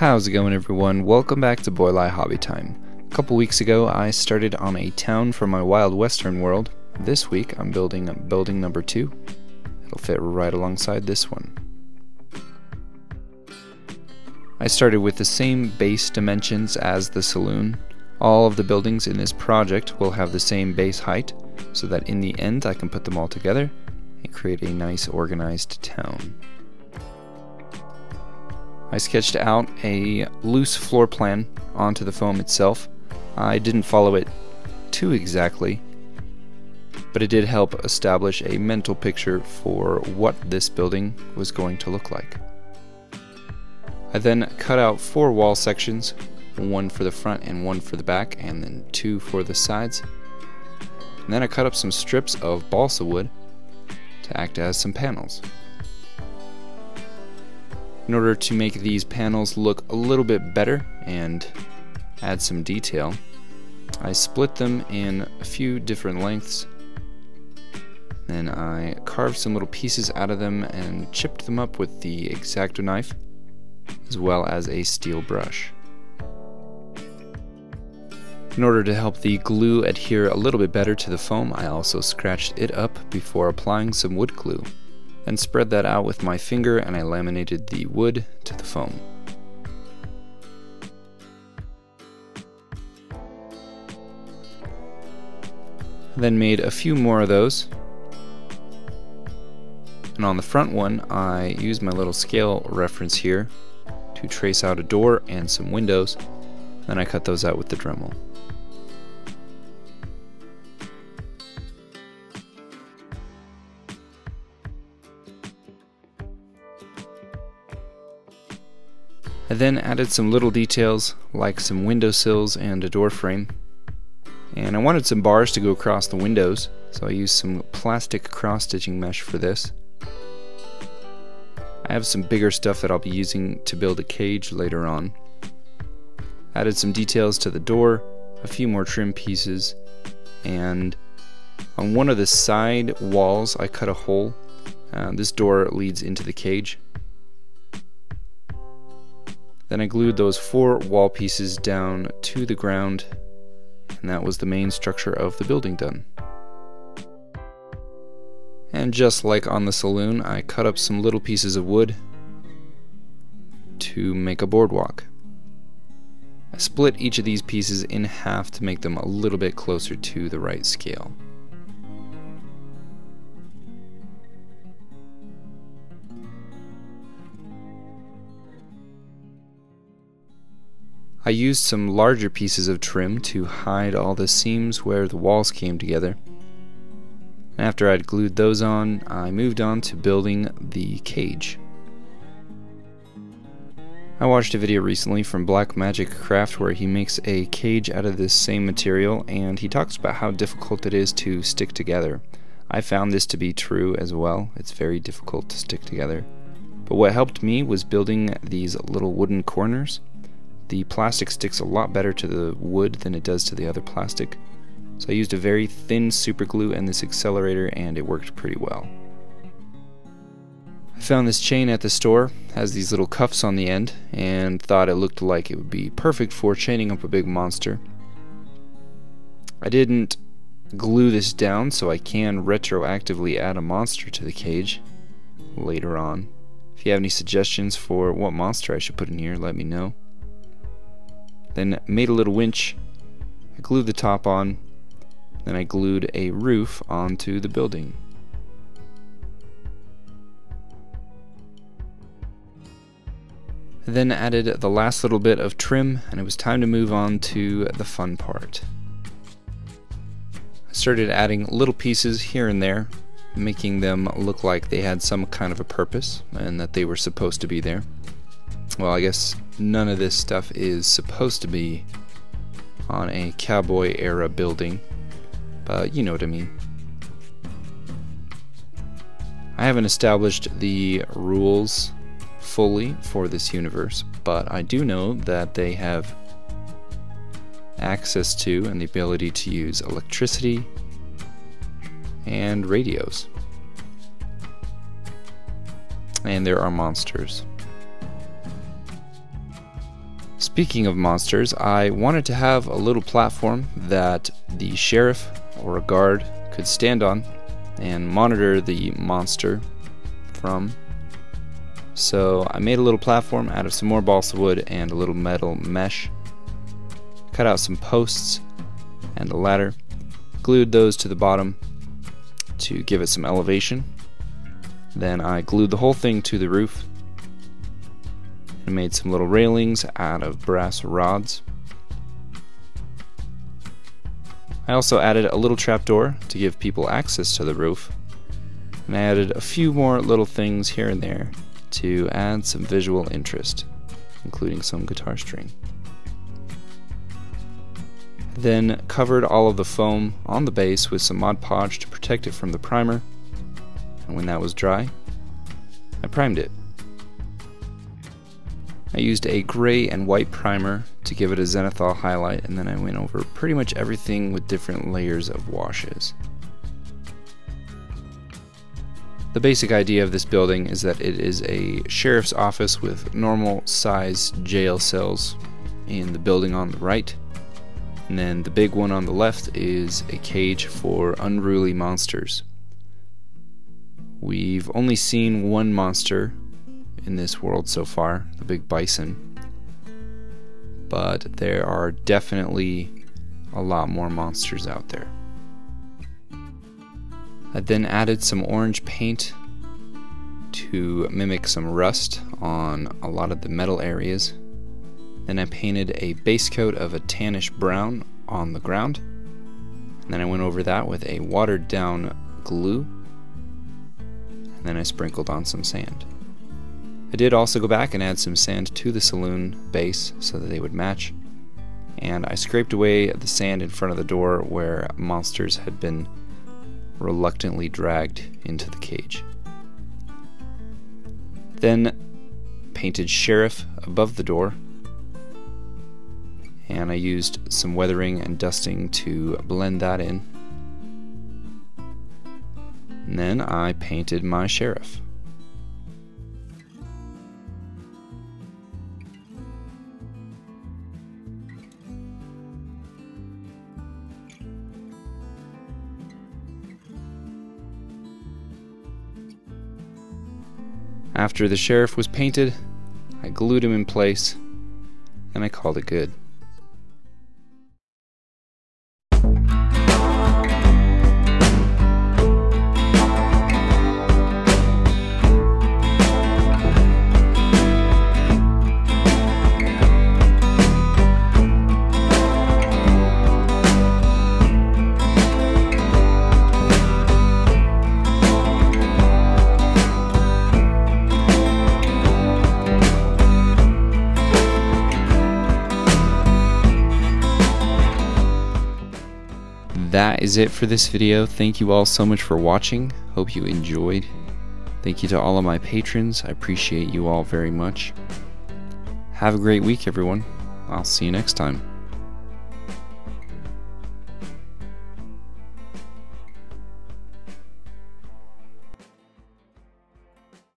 How's it going everyone? Welcome back to Boylei Hobby Time. A couple weeks ago I started on a town for my Wild Western world. This week I'm building building number 2. It'll fit right alongside this one. I started with the same base dimensions as the saloon. All of the buildings in this project will have the same base height so that in the end I can put them all together and create a nice organized town. I sketched out a loose floor plan onto the foam itself. I didn't follow it too exactly, but it did help establish a mental picture for what this building was going to look like. I then cut out four wall sections, one for the front and one for the back, and then two for the sides. And then I cut up some strips of balsa wood to act as some panels. In order to make these panels look a little bit better and add some detail, I split them in a few different lengths. Then I carved some little pieces out of them and chipped them up with the X-Acto knife, as well as a steel brush. In order to help the glue adhere a little bit better to the foam, I also scratched it up before applying some wood glue. Then spread that out with my finger and I laminated the wood to the foam. Then made a few more of those. And on the front one, I used my little scale reference here to trace out a door and some windows. Then I cut those out with the Dremel. I then added some little details like some window sills and a door frame. And I wanted some bars to go across the windows, so I used some plastic cross-stitching mesh for this. I have some bigger stuff that I'll be using to build a cage later on. Added some details to the door, a few more trim pieces, and on one of the side walls I cut a hole. Uh, this door leads into the cage. Then I glued those four wall pieces down to the ground, and that was the main structure of the building done. And just like on the saloon, I cut up some little pieces of wood to make a boardwalk. I split each of these pieces in half to make them a little bit closer to the right scale. I used some larger pieces of trim to hide all the seams where the walls came together. After I'd glued those on, I moved on to building the cage. I watched a video recently from Black Magic Craft where he makes a cage out of this same material and he talks about how difficult it is to stick together. I found this to be true as well. It's very difficult to stick together. But what helped me was building these little wooden corners the plastic sticks a lot better to the wood than it does to the other plastic. So I used a very thin super glue and this accelerator and it worked pretty well. I found this chain at the store, has these little cuffs on the end, and thought it looked like it would be perfect for chaining up a big monster. I didn't glue this down so I can retroactively add a monster to the cage later on. If you have any suggestions for what monster I should put in here, let me know. Then made a little winch. I glued the top on. Then I glued a roof onto the building. Then added the last little bit of trim and it was time to move on to the fun part. I started adding little pieces here and there, making them look like they had some kind of a purpose and that they were supposed to be there. Well, I guess none of this stuff is supposed to be on a cowboy era building, but you know what I mean. I haven't established the rules fully for this universe, but I do know that they have access to and the ability to use electricity and radios. And there are monsters. Speaking of monsters, I wanted to have a little platform that the sheriff or a guard could stand on and monitor the monster from. So I made a little platform out of some more balsa wood and a little metal mesh. Cut out some posts and a ladder. Glued those to the bottom to give it some elevation. Then I glued the whole thing to the roof and made some little railings out of brass rods. I also added a little trapdoor to give people access to the roof, and I added a few more little things here and there to add some visual interest, including some guitar string. Then covered all of the foam on the base with some Mod Podge to protect it from the primer, and when that was dry, I primed it. I used a gray and white primer to give it a zenithal highlight and then I went over pretty much everything with different layers of washes. The basic idea of this building is that it is a sheriff's office with normal size jail cells in the building on the right. And then the big one on the left is a cage for unruly monsters. We've only seen one monster in this world so far, the big bison. But there are definitely a lot more monsters out there. I then added some orange paint to mimic some rust on a lot of the metal areas. Then I painted a base coat of a tannish brown on the ground. And then I went over that with a watered down glue. And then I sprinkled on some sand. I did also go back and add some sand to the saloon base so that they would match. And I scraped away the sand in front of the door where monsters had been reluctantly dragged into the cage. Then painted Sheriff above the door. And I used some weathering and dusting to blend that in. And then I painted my Sheriff. After the sheriff was painted, I glued him in place, and I called it good. That is it for this video. Thank you all so much for watching. Hope you enjoyed. Thank you to all of my patrons. I appreciate you all very much. Have a great week, everyone. I'll see you next time.